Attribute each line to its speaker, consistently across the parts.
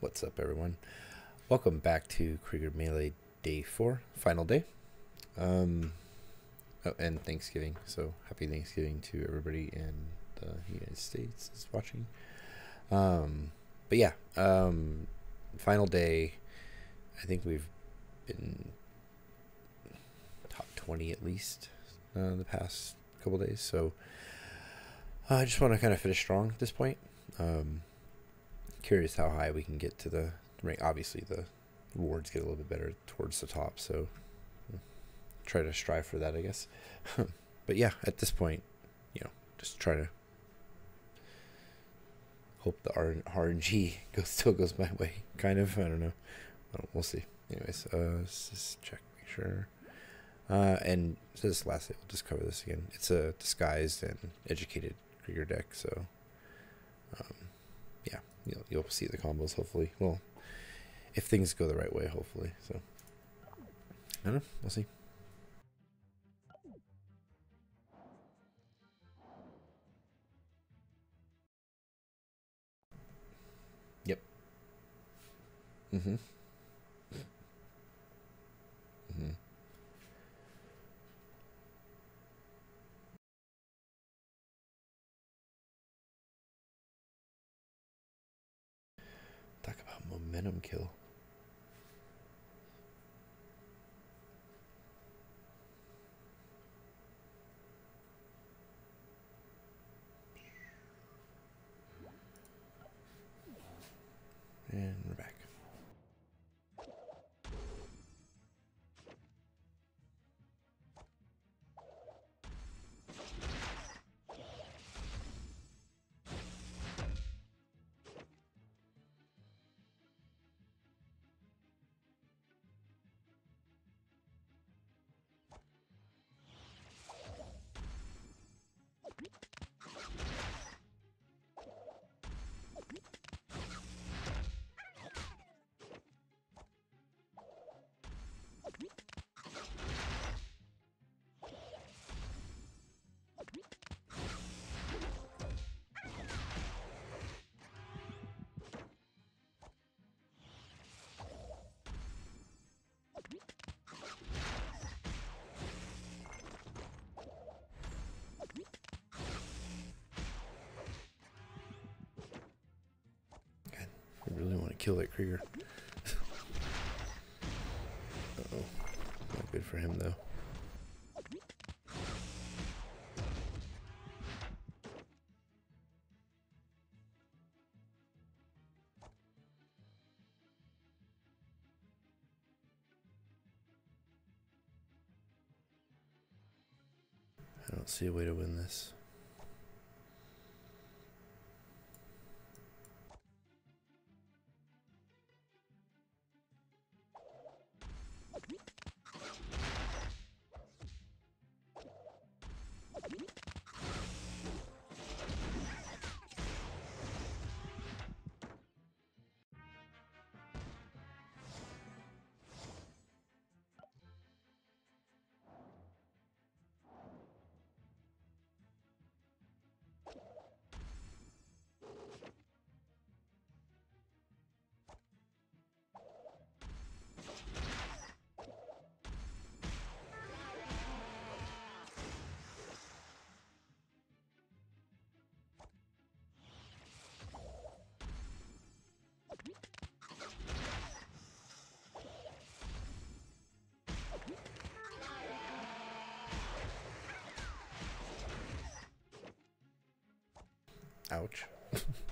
Speaker 1: What's up, everyone? Welcome back to Krieger Melee Day 4, final day. Um, oh, and Thanksgiving. So, happy Thanksgiving to everybody in the United States that's watching. Um, but yeah, um, final day. I think we've been top 20 at least uh, the past couple days. So, I just want to kind of finish strong at this point. Um, curious how high we can get to the rank. Obviously, the rewards get a little bit better towards the top, so try to strive for that, I guess. but yeah, at this point, you know, just try to hope the R- RNG goes still goes my way. Kind of, I don't know. we'll see. Anyways, uh, let's just check, make sure. Uh, and so this last, we'll just cover this again. It's a disguised and educated Krieger deck, so um, yeah, you'll, you'll see the combos hopefully. Well, if things go the right way, hopefully. So I don't know. We'll see. Yep. Mm-hmm. Momentum kill. I really want to kill that Krieger. Uh-oh. Not good for him, though. I don't see a way to win this. Ouch.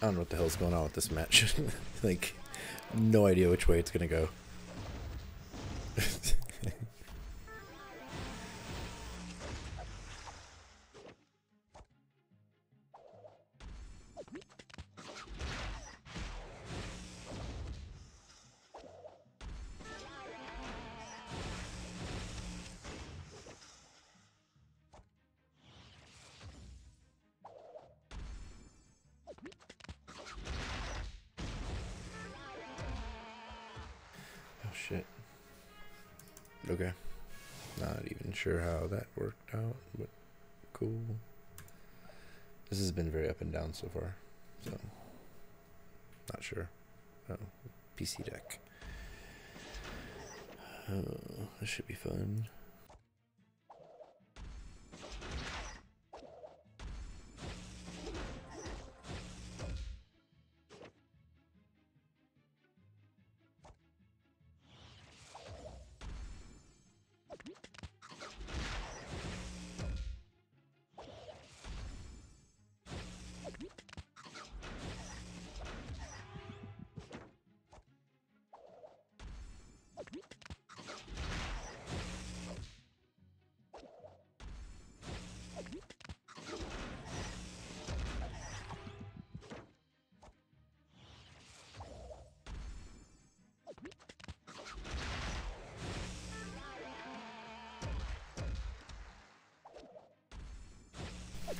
Speaker 1: I don't know what the hell's going on with this match. like, no idea which way it's gonna go. Shit. Okay. Not even sure how that worked out, but cool. This has been very up and down so far, so not sure. Oh, PC deck. Oh, this should be fun.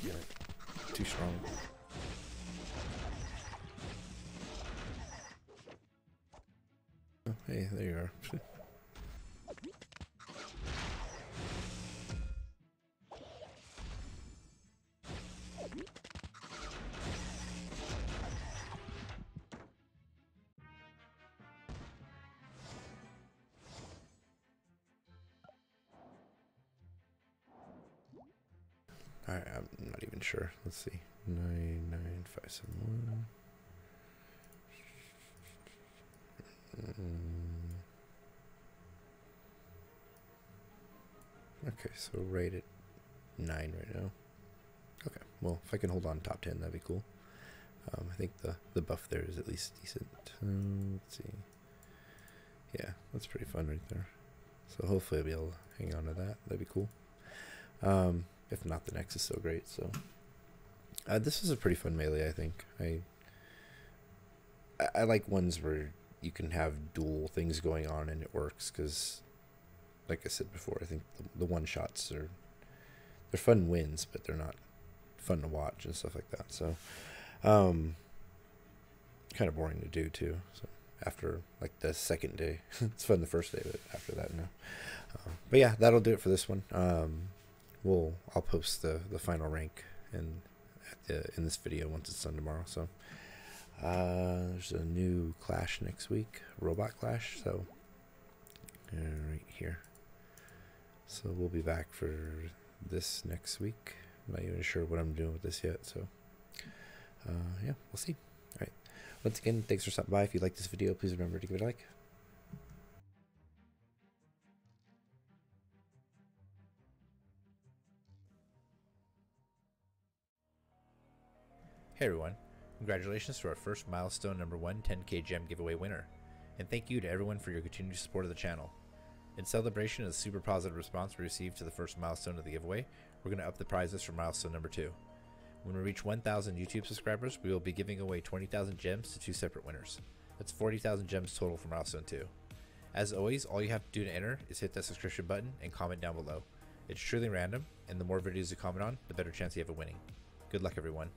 Speaker 1: Damn it. Too strong. Alright, I'm not even sure. Let's see. Nine nine five seven one. Mm. Okay, so right at nine right now. Okay, well, if I can hold on top ten, that'd be cool. Um, I think the the buff there is at least decent. Um, let's see. Yeah, that's pretty fun right there. So hopefully I'll be able to hang on to that. That'd be cool. Um, if not, the next is so great. So uh, this is a pretty fun melee. I think I I, like ones where you can have dual things going on and it works because, like I said before, I think the, the one shots are they're fun wins, but they're not fun to watch and stuff like that. So, um, kind of boring to do too. So after like the second day, it's fun the first day, but after that, no. Uh, but yeah, that'll do it for this one. Um, we'll I'll post the the final rank in the, in this video once it's done tomorrow. So uh, there's a new clash next week, robot clash. So uh, right here. So we'll be back for this next week. I'm not even sure what I'm doing with this yet. So uh, yeah, we'll see. All right. Once again, thanks for stopping by. If you like this video, please remember to give it a like.
Speaker 2: Hey everyone, congratulations to our first milestone number one 10k gem giveaway winner, and thank you to everyone for your continued support of the channel. In celebration of the super positive response we received to the first milestone of the giveaway, we're going to up the prizes for milestone number two. When we reach 1,000 YouTube subscribers, we will be giving away 20,000 gems to two separate winners. That's 40,000 gems total for milestone two. As always, all you have to do to enter is hit that subscription button and comment down below. It's truly random, and the more videos you comment on, the better chance you have of winning. Good luck, everyone.